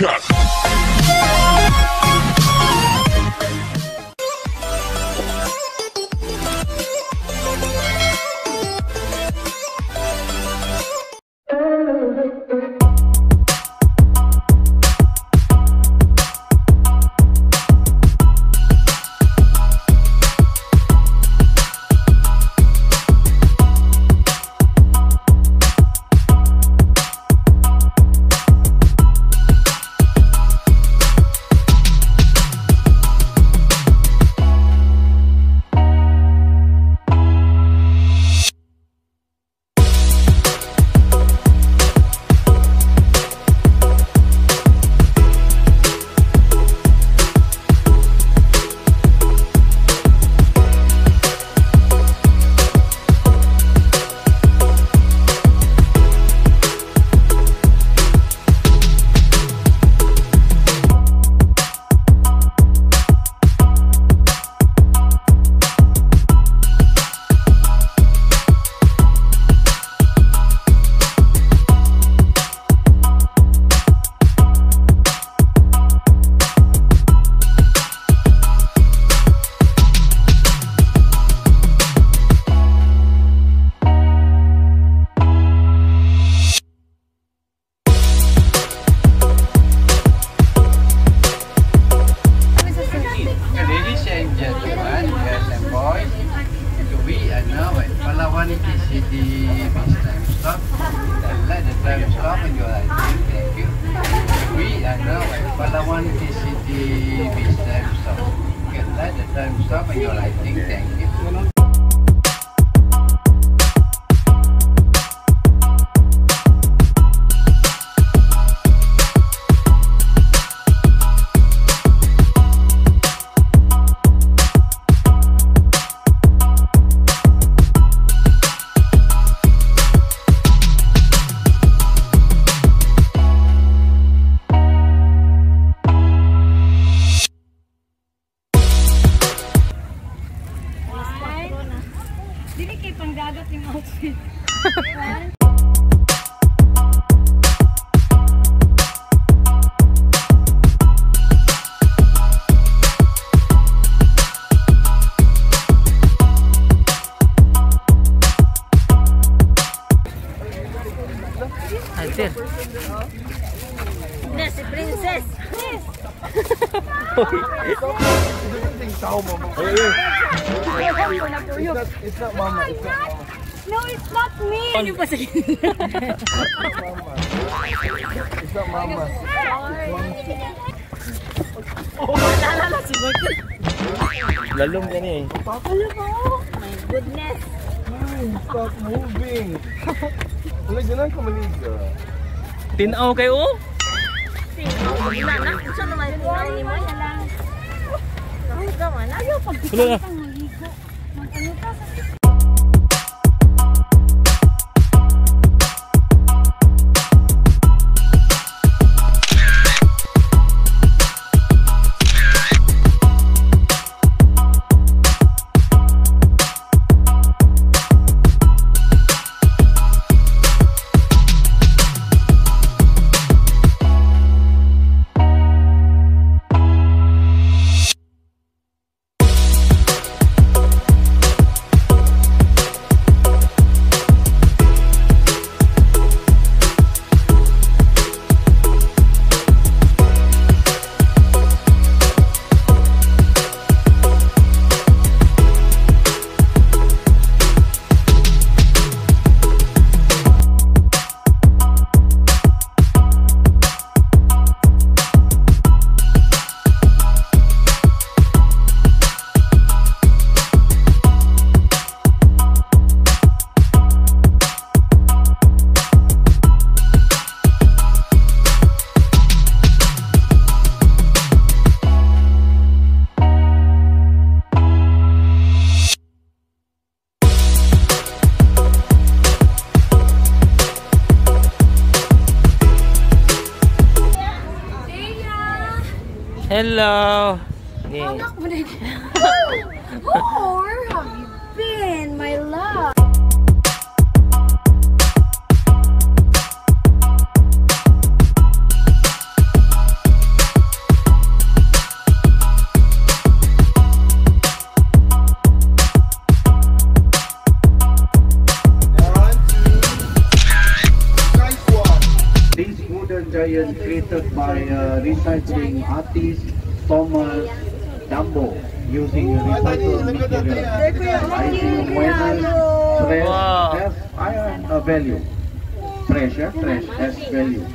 cut. And gentlemen, girls and boys, we are now Palawan TCD Beach Time Stop. And let the time stop and you thank you. We are now Palawan TCD Beach Time Stop. Let the time stop and you thank you. Sir. Na si Princess. Yes. It's not mama. It's not mama. No, it's not me. Ano ba sige? It's not mama. Naalala si Michael. Lalong ka niya eh. Ano po? My goodness moving! Stop moving! Wala dyan ang kamaliga. Tinaw kayo? Tinaw? Wala na. Gusto naman. Wala na. Ayaw pag-tinaw. Hello. Yeah. Anak. Where have you been, my love? Giant created by uh, recycling artist Thomas Dambo using recycled material. I think whether trash Wow. has uh, value. Yeah? trash has value.